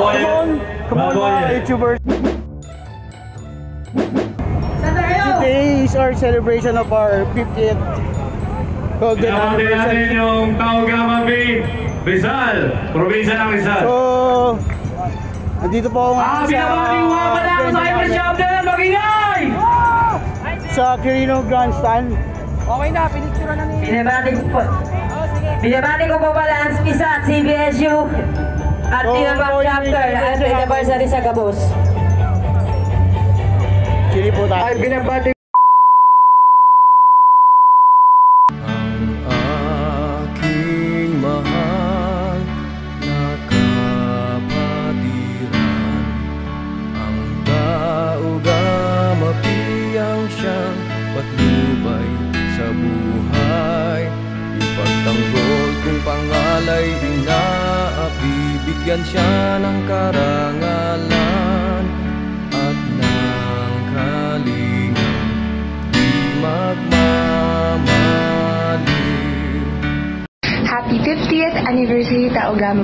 Come on Bago mga yan. YouTubers. Today is our celebration of our 50th golden Pinakamati natin anniversary. yung Tao Gama Bay, Rizal, probinsya ng Rizal. So, nandito po ako Ah, ngayon binabati ko nga pala ako sa Hyper Chapter, magingay! sa Quirino Grandstand. Binabati ko po. Binabati ko po pala ang SPISA at CBSU at Oh, Tinabang oh, Chapter at anniversary sa Gabos. Chili po tayo. binabati bigyan siya ng karangalan at ng kalingang di magmamaliw Happy 50th anniversary Taogama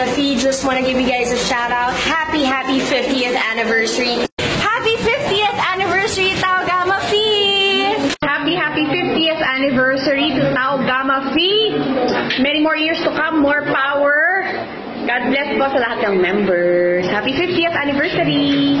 of Taogama Just want to give you guys a shout out. Happy happy 50th anniversary. Happy 50th anniversary Taogama P. Happy, happy 50th anniversary to Tao Gamma Phi. Many more years to come, more power. God bless po sa lahat ng members. Happy 50th anniversary!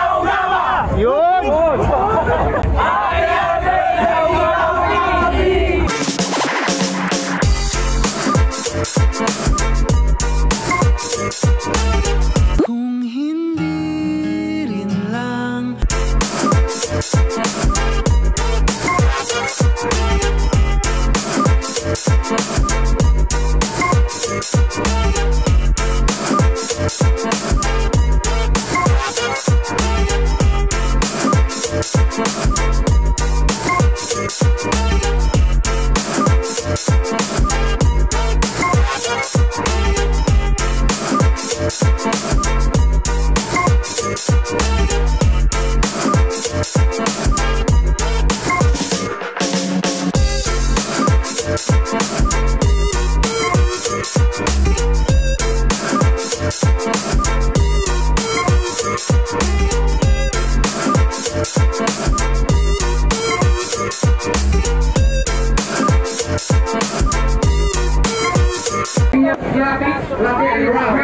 Round.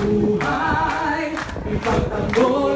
Buhay Ipagtanggol